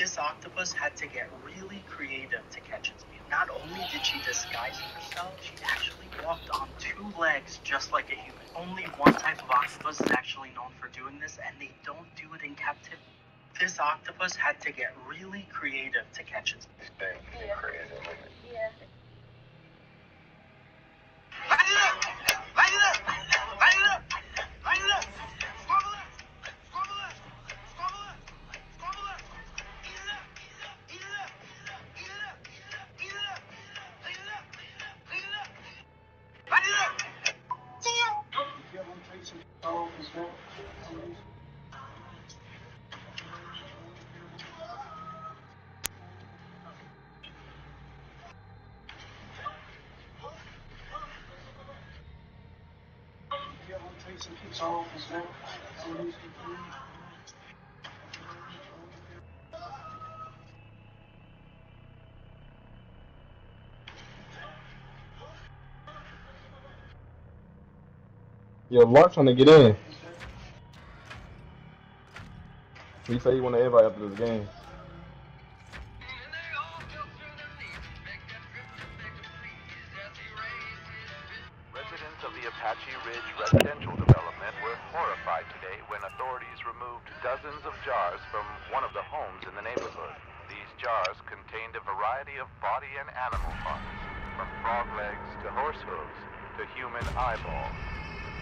This octopus had to get really creative to catch its meal. Not only did she disguise herself, she actually walked on two legs just like a human. Only one type of octopus is actually known for doing this, and they don't do it in captivity. This octopus had to get really creative to catch its meal. Yeah. Yo, Lark trying to get in. He said he want to invite after this game. The Apache Ridge residential development were horrified today when authorities removed dozens of jars from one of the homes in the neighborhood. These jars contained a variety of body and animal parts, from frog legs to horse hooves to human eyeballs.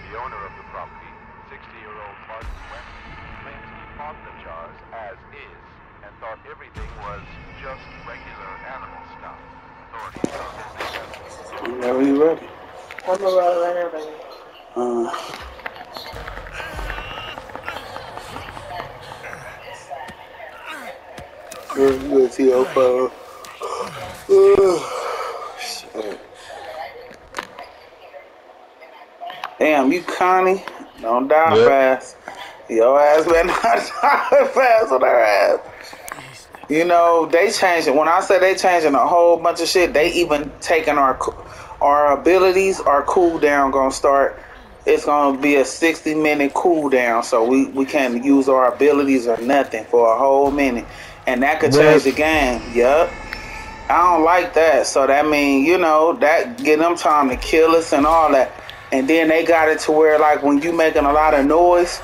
The owner of the property, 60-year-old Martin West, claims he bought the jars as is and thought everything was just regular animal stuff. Authorities are investigating. Whenever you ready. I'm gonna roll whenever. Uh, good, good to your phone. Shit. Damn, you Connie. Don't die Yeah. fast. Your ass better not die fast on her ass. You know, they changing. When I say they changing a whole bunch of shit, they even taking our co- our abilities, our cooldown gonna start. It's gonna be a 60 minute cooldown, so we, we can't use our abilities or nothing for a whole minute. And that could change the game. Yup. I don't like that. So that mean, you know, that give them time to kill us and all that. And then they got it to where like when you making a lot of noise,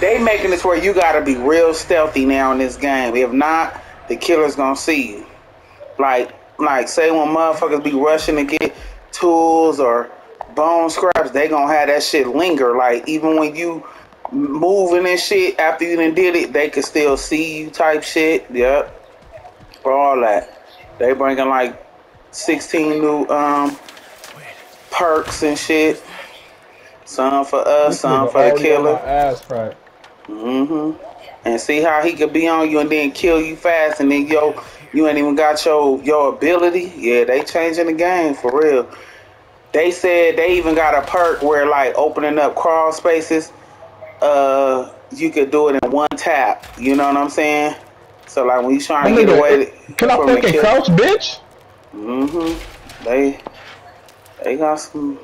they making it to where you gotta be real stealthy now in this game. If not, the killer's gonna see you. Like like say when motherfuckers be rushing to get tools or bone scraps, they gonna have that shit linger. Like even when you moving and shit after you done did it, they can still see you type shit. Yep. For all that. They bringing like 16 new um perks and shit. Some for us, some for the killer. ass cracked. hmm And see how he could be on you and then kill you fast, and then yo, you ain't even got your your ability. Yeah, they changing the game for real. They said they even got a perk where like opening up crawl spaces, uh, you could do it in one tap. You know what I'm saying? So like when you trying to get away can I fucking crouch, bitch? Mm-hmm. They they got some.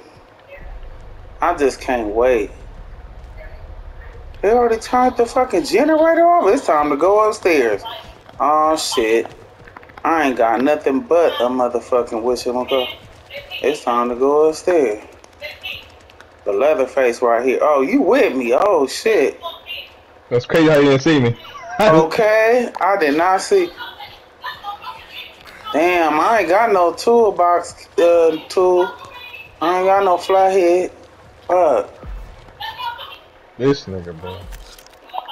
I just can't wait. They already turned the fucking generator off. It's time to go upstairs. Oh shit. I ain't got nothing but a motherfucking wishing go. It's time to go upstairs. The Leatherface right here. Oh, you with me? Oh shit. That's crazy how you didn't see me. Okay, I did not see. Damn, I ain't got no toolbox uh, tool. I ain't got no flathead. Fuck. This nigga, bro.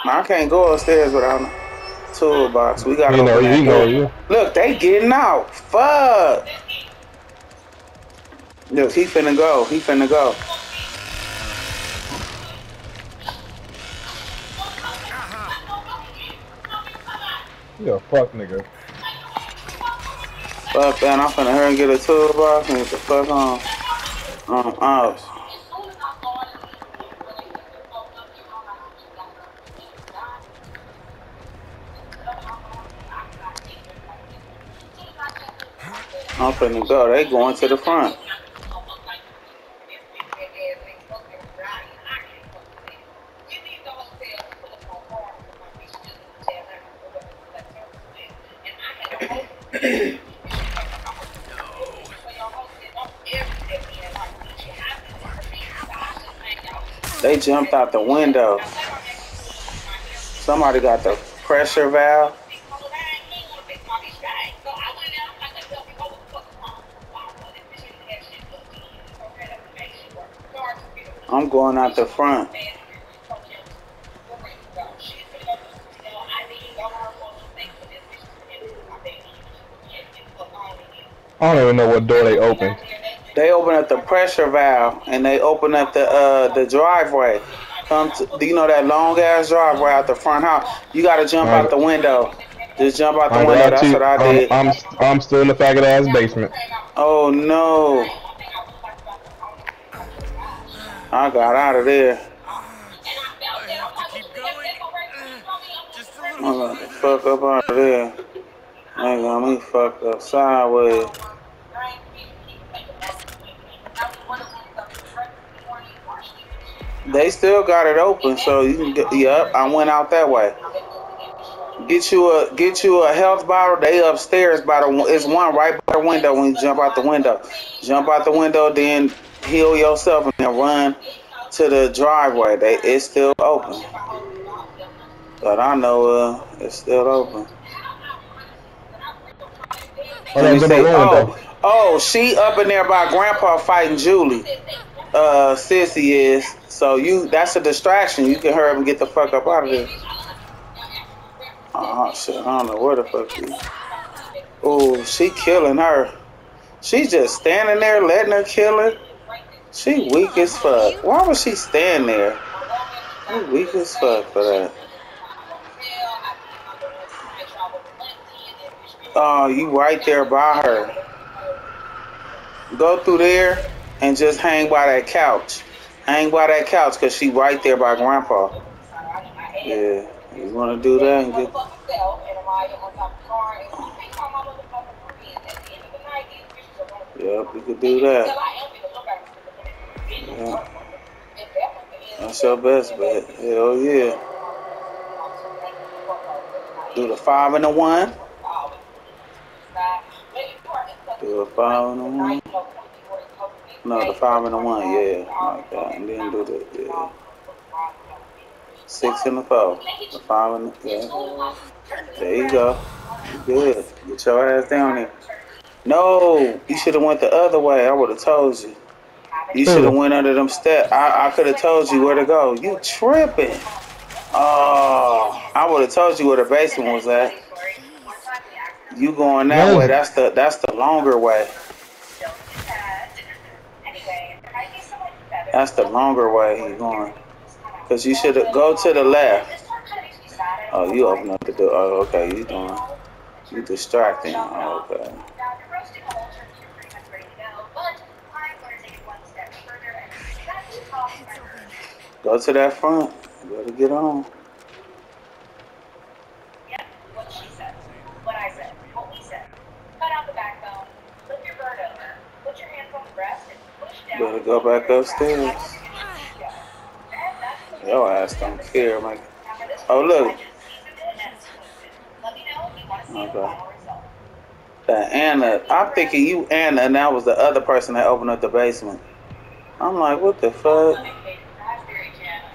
I can't go upstairs without a toolbox. We gotta You know, you know, you. Look, they getting out. Fuck. Look, he finna go. He finna go. You a fuck nigga. Fuck that. I'm finna hurry and get a toolbox and get the fuck on. Um, out. I'm finna go. They going to the front. they jumped out the window. Somebody got the pressure valve. I'm going out the front. I don't even know what door they opened. They open up the pressure valve and they open up the uh the driveway. Come to, do you know that long ass driveway out the front house? You gotta jump out the window. Just jump out the window. That's you. what I did. I'm, I'm I'm still in the faggot ass basement. Oh no. I got out of there. I got the fuck up out of there. They got me fucked up sideways. They still got it open, so you can get. Yep, I went out that way. Get you a get you a health bottle. They upstairs by the. It's one right by the window when you jump out the window. Jump out the window, then heal yourself and then run to the driveway. They it's still open, but I know uh it's still open. Oh, Let me that's in the see. room, Oh, oh, she up in there by Grandpa fighting Julie. Uh, Sissy is. So you, that's a distraction. You can hurry up and get the fuck up out of there. Oh shit, I don't know where the fuck she. Oh, she killing her. She just standing there letting her kill her. She weak as fuck. Why would she stand there? She weak as fuck for that. Oh, you right there by her. Go through there and just hang by that couch. Hang by that couch because she right there by grandpa. Yeah, you want to do that and get... Yep, you could do that. Yeah. That's your best bet. Hell yeah. Do the five and the one. Do a five and a one. No, the five and the one, yeah. Like that. And then do the yeah. Six and the four. The five and the yeah. There you go. Good. Get your ass down there. No, you should have went the other way. I would have told you. You should have went under them steps. I, I could have told you where to go. You tripping. Oh, I would have told you where the basement was at. You going that way? That's the that's the longer way. That's the longer way you going. Cause you should go to the left. Oh, you open up the door. Oh, okay. You doing? You distracting. Oh, okay. Go to that front. You better get on. Yep, what she said. What I said. What we said. Cut out the backbone. Flip your bird over. Put your hands on the breast and push down. Better go back upstairs. Your ass don't care, man. Oh, look. Let me know if you want to see the Okay. That Ana, I'm thinking you Ana, and that was the other person that opened up the basement. I'm like, what the fuck?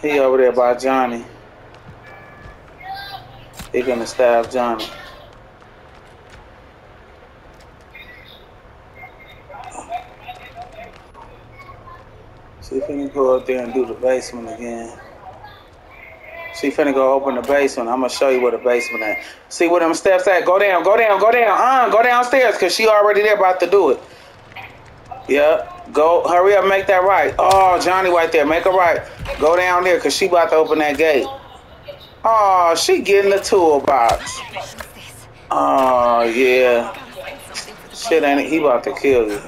He over there by Johnny. He gonna stab Johnny. See if She finna go up there and do the basement again. She finna go open the basement. I'm gonna show you where the basement at. See where them steps at? Go down, go down, go down. Uh, go downstairs, cause she already there about to do it. Yep. Go, hurry up, make that right. Oh, Johnny right there, make a right. Go down there, cause she about to open that gate. Oh, she getting the toolbox. Oh yeah. Shit ain't? He about to kill you.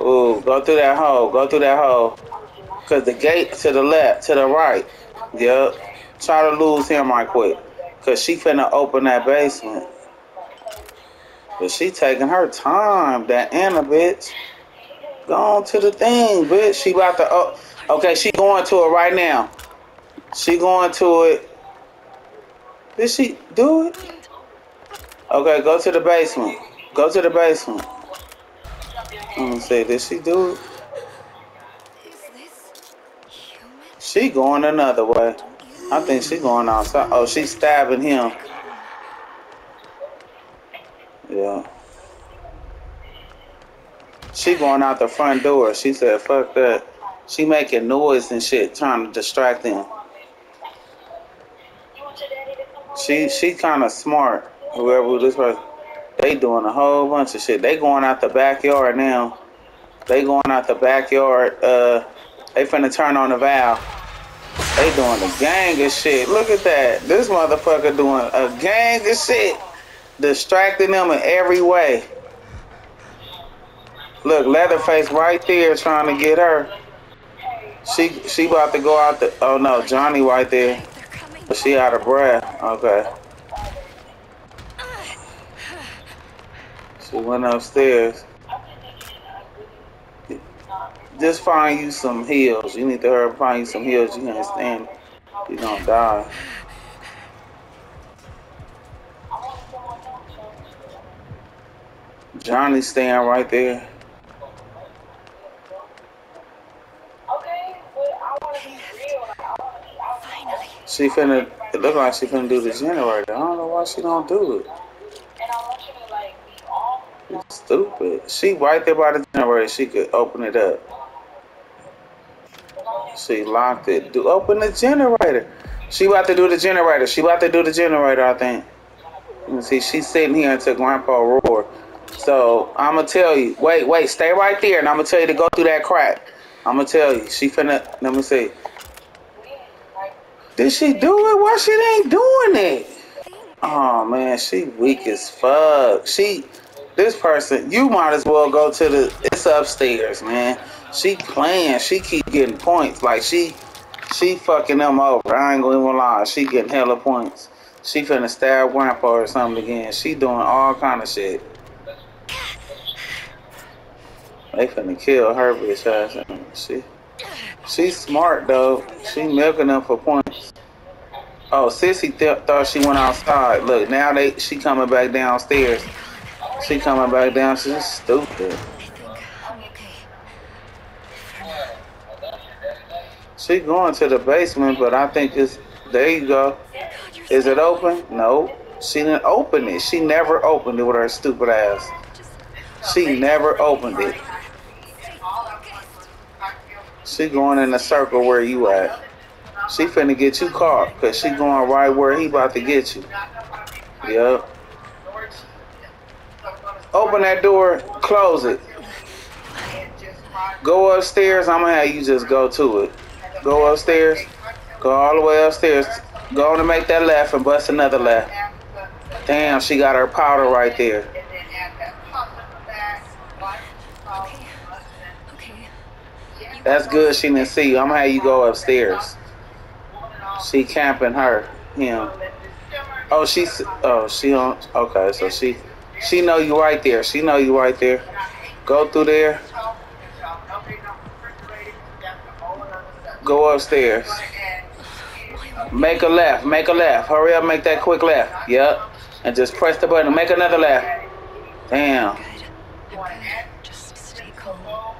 Ooh, go through that hole. Go through that hole. Cause the gate to the left, to the right. Yep. Try to lose him right quick. Cause she finna open that basement. But she taking her time, that Ana bitch. Go on to the thing, bitch. She about to oh, okay, she going to it right now. She going to it. Did she do it? Okay, go to the basement. Go to the basement. Let me see, did she do it? She going another way. I think she going outside. Oh, she's stabbing him. Yeah. She going out the front door. She said, fuck that. She making noise and shit, trying to distract home? She she kind of smart. Whoever this person, they doing a whole bunch of shit. They going out the backyard now. They going out the backyard. Uh, they finna turn on the valve. They doing a gang of shit. Look at that. This motherfucker doing a gang of shit, distracting them in every way. Look, Leatherface right there trying to get her. She she about to go out the. Oh no, Johnny right there. But she out of breath. Okay. She went upstairs. Just find you some heels. You need to hurry find you some heels. You can't stand. You gonna die. Johnny staying right there. Okay, but I want to be real. Like, I want to be out. Finally. She finna. It look like she finna do the generator. I don't know why she don't do it. You. It's stupid. She right there by the generator. She could open it up. She locked it. Do open the generator. She about to do the generator. She about to do the generator. I think. Me see. She's sitting here until Grandpa roar. So I'm gonna tell you. Wait, wait. Stay right there, and I'm gonna tell you to go through that crack. I'm gonna tell you. She finna. Let me see. Did she do it? Why she ain't doing it? Oh man, she weak as fuck. She, this person, you might as well go to the. It's upstairs, man. She playing. She keep getting points. Like she, she fucking them over. I ain't gonna even lie. She getting hella points. She finna stab grandpa or something again. She doing all kind of shit. They finna kill her bitch ass. She, she's smart though. She milking them for points. Oh, Sissy th- thought she went outside. Look, now they she coming back downstairs. She coming back down. She's stupid. She going to the basement, but I think it's there. You go. Is it open? No. She didn't open it. She never opened it with her stupid ass. She never opened it. She going in a circle where you at. She finna get you caught, cause she going right where he about to get you. Yep. Open that door, close it. Go upstairs. I'm gonna have you just go to it. Go upstairs. Go all the way upstairs. Go on and make that left and bust another left. Damn, she got her powder right there. That's good. She didn't see you. I'm gonna have you go upstairs. She camping her, him. Oh, she's. Oh, she on. Okay, so she, she know you right there. She know you right there. Go through there. Go upstairs. Make a left. Make a left. Hurry up. Make that quick left. Yep. And just press the button. Make another left. Damn.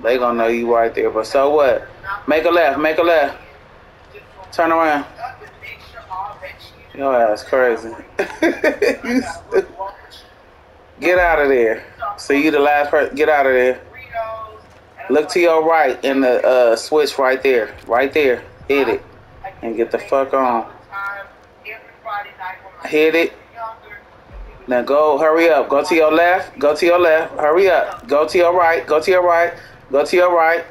They gonna know you right there. But so what? Make a left. Make a left. Turn around. Your ass crazy. Get out of there. So you the last person. Get out of there. Look to your right in the uh, switch right there. Right there. Hit it. And get the fuck on. Hit it. Now go, hurry up. Go to your left. Go to your left. Hurry up. Go to your right. Go to your right. Go to your right.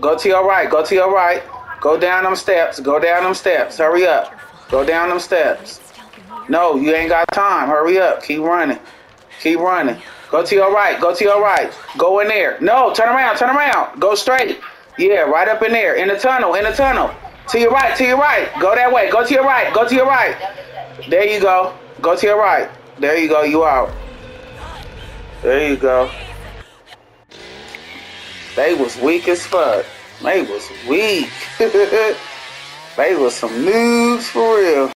Go to your right. Go to your right. Go down them steps. Go down them steps. Hurry up. Go down them steps. No, you ain't got time. Hurry up. Keep running. Keep running. Go to your right. Go to your right. Go in there. No, turn around. Turn around. Go straight. Yeah, right up in there. In the tunnel. In the tunnel. To your right. To your right. Go that way. Go to your right. Go to your right. There you go. Go to your right. There you go. You out. There you go. They was weak as fuck. They was weak. they was some noobs for real.